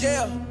Yeah.